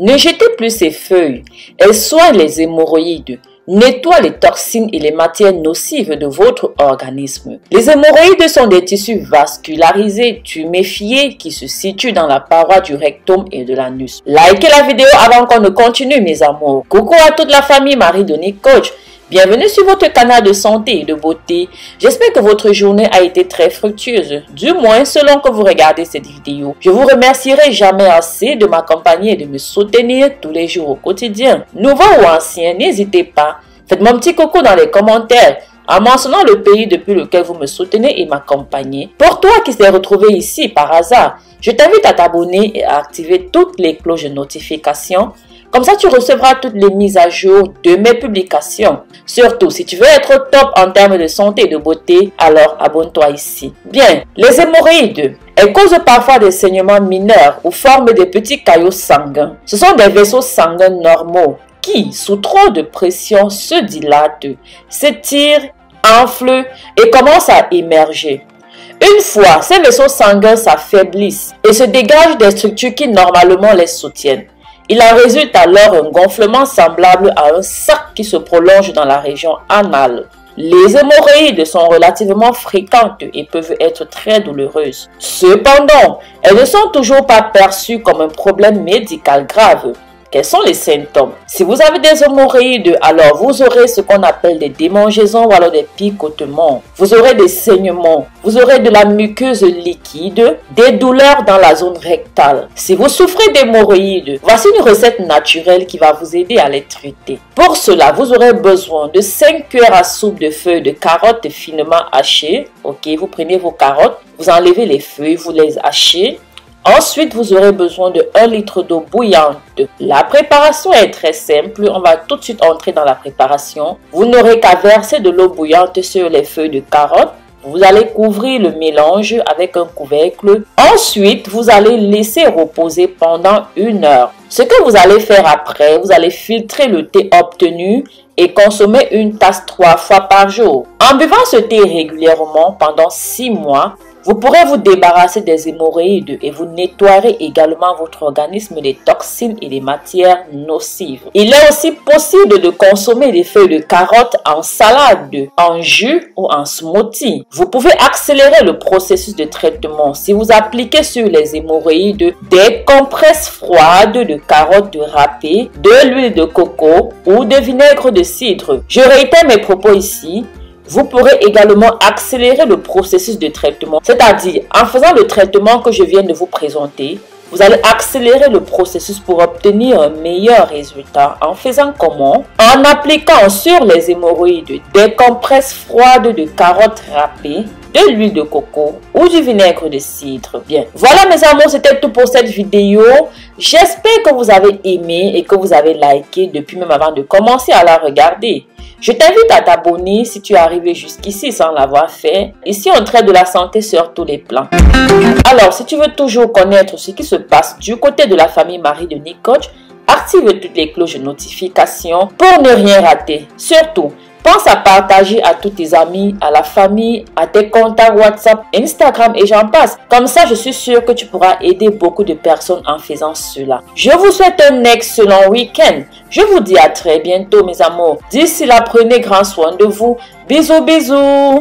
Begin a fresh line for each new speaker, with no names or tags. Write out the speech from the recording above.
Ne jetez plus ces feuilles. Elles soignent les hémorroïdes, nettoient les toxines et les matières nocives de votre organisme. Les hémorroïdes sont des tissus vascularisés, tuméfiés, qui se situent dans la paroi du rectum et de l'anus. Likez la vidéo avant qu'on ne continue, mes amours. Coucou à toute la famille Marie Denis Coach. Bienvenue sur votre canal de santé et de beauté. J'espère que votre journée a été très fructueuse, du moins selon que vous regardez cette vidéo. Je vous remercierai jamais assez de m'accompagner et de me soutenir tous les jours au quotidien. Nouveau ou ancien, n'hésitez pas. Faites-moi un petit coucou dans les commentaires en mentionnant le pays depuis lequel vous me soutenez et m'accompagnez. Pour toi qui s'est retrouvé ici par hasard, je t'invite à t'abonner et à activer toutes les cloches de notification comme ça, tu recevras toutes les mises à jour de mes publications. Surtout, si tu veux être top en termes de santé et de beauté, alors abonne-toi ici. Bien, les hémorroïdes. Elles causent parfois des saignements mineurs ou forment des petits caillots sanguins. Ce sont des vaisseaux sanguins normaux qui, sous trop de pression, se dilatent, s'étirent, enflent et commencent à émerger. Une fois, ces vaisseaux sanguins s'affaiblissent et se dégagent des structures qui normalement les soutiennent. Il en résulte alors un gonflement semblable à un sac qui se prolonge dans la région anale. Les hémorroïdes sont relativement fréquentes et peuvent être très douloureuses. Cependant, elles ne sont toujours pas perçues comme un problème médical grave. Quels sont les symptômes? Si vous avez des hémorroïdes, alors vous aurez ce qu'on appelle des démangeaisons ou alors des picotements. Vous aurez des saignements. Vous aurez de la muqueuse liquide, des douleurs dans la zone rectale. Si vous souffrez d'hémorroïdes, voici une recette naturelle qui va vous aider à les traiter. Pour cela, vous aurez besoin de 5 cuillères à soupe de feuilles de carottes finement hachées. Ok, vous prenez vos carottes, vous enlevez les feuilles, vous les hachez. Ensuite, vous aurez besoin de 1 litre d'eau bouillante. La préparation est très simple. On va tout de suite entrer dans la préparation. Vous n'aurez qu'à verser de l'eau bouillante sur les feuilles de carotte. Vous allez couvrir le mélange avec un couvercle. Ensuite, vous allez laisser reposer pendant une heure. Ce que vous allez faire après, vous allez filtrer le thé obtenu et consommer une tasse trois fois par jour. En buvant ce thé régulièrement pendant six mois, vous pourrez vous débarrasser des hémorroïdes et vous nettoierez également votre organisme des toxines et des matières nocives. Il est aussi possible de consommer des feuilles de carotte en salade, en jus ou en smoothie. Vous pouvez accélérer le processus de traitement si vous appliquez sur les hémorroïdes des compresses froides de carottes râpées, de l'huile de coco ou de vinaigre de cidre. Je réitère mes propos ici. Vous pourrez également accélérer le processus de traitement, c'est-à-dire en faisant le traitement que je viens de vous présenter, vous allez accélérer le processus pour obtenir un meilleur résultat en faisant comment? En appliquant sur les hémorroïdes des compresses froides de carottes râpées, de l'huile de coco ou du vinaigre de cidre. Bien, voilà mes amours, c'était tout pour cette vidéo. J'espère que vous avez aimé et que vous avez liké depuis même avant de commencer à la regarder. Je t'invite à t'abonner si tu es arrivé jusqu'ici sans l'avoir fait. Ici, on traite de la santé sur tous les plans. Alors, si tu veux toujours connaître ce qui se passe du côté de la famille Marie de Coach, active toutes les cloches de notification pour ne rien rater. Surtout, Pense à partager à tous tes amis, à la famille, à tes contacts WhatsApp, Instagram et j'en passe. Comme ça, je suis sûr que tu pourras aider beaucoup de personnes en faisant cela. Je vous souhaite un excellent week-end. Je vous dis à très bientôt mes amours. D'ici là, prenez grand soin de vous. Bisous, bisous.